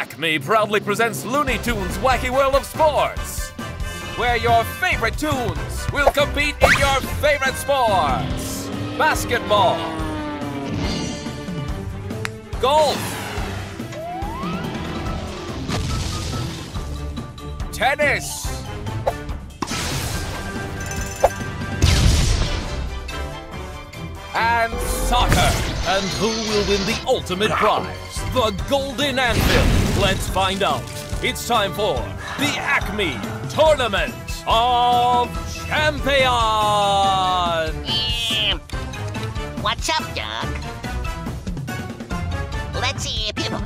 Acme proudly presents Looney Tunes Wacky World of Sports, where your favorite tunes will compete in your favorite sports basketball, golf, tennis, and soccer. And who will win the ultimate prize? The Golden Anvil. Let's find out. It's time for the Acme Tournament of Champions. What's up, Doc? Let's see. Game on!